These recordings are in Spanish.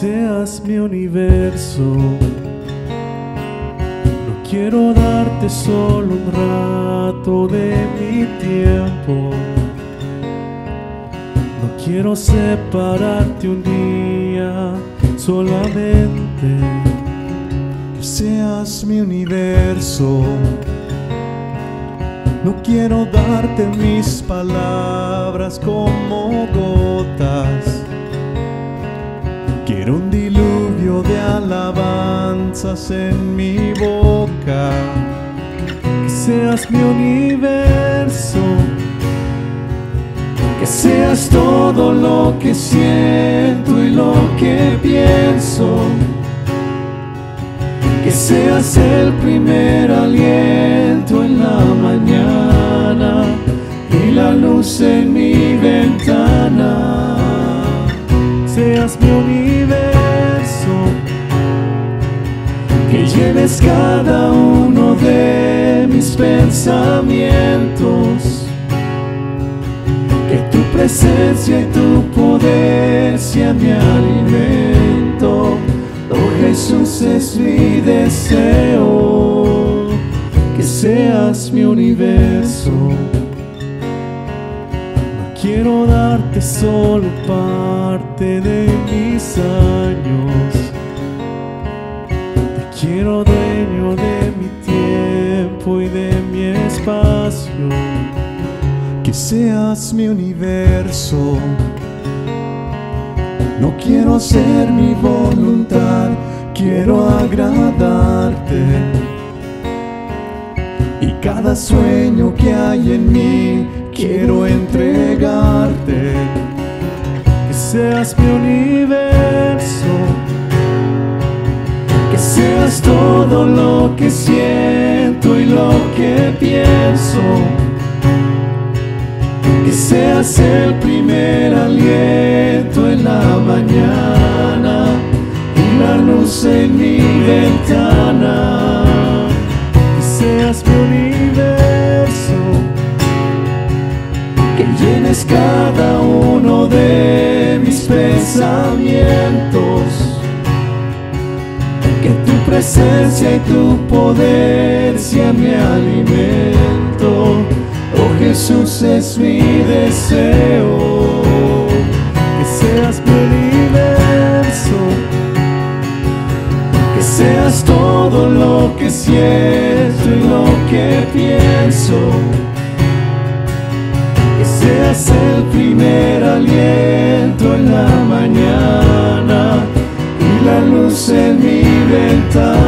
seas mi universo. No quiero darte solo un rato de mi tiempo. No quiero separarte un día solamente. Que seas mi universo. No quiero darte mis palabras como gotas. Un diluvio de alabanzas en mi boca. Que seas mi universo. Que seas todo lo que siento y lo que pienso. Que seas el primer aliento en la mañana y la luz en mi ventana. Seas mi universo. Mis pensamientos. Que tu presencia y tu poder sean mi alimento. Oh Jesús es mi deseo. Que seas mi universo. No quiero darte solo parte de mis años. Que seas mi universo. No quiero hacer mi voluntad, quiero agradarte. Y cada sueño que hay en mí, quiero entregarte. Que seas mi universo. Que seas todo lo que siento y lo que pienso. Que seas el primer aliento en la mañana y la luz en mi ventana. Que seas mi universo. Que llenes cada uno de mis pensamientos. Que tu presencia y tu poder Jesús es mi deseo. Que seas mi. Que seas todo lo que siento y lo que pienso. Que seas el primer aliento en la mañana y la luz en mi ventana.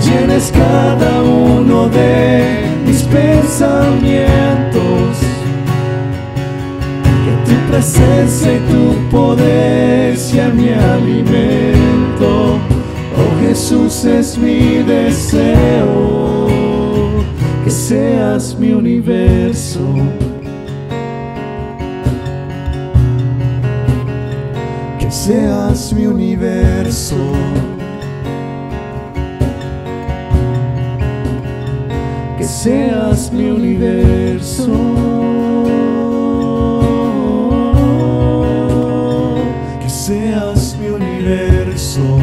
Llenes cada uno de mis pensamientos. Que tu presencia y tu poder sean mi alimento. Oh Jesús es mi deseo. Que seas mi universo. Que seas mi universo. Que seas mi universo.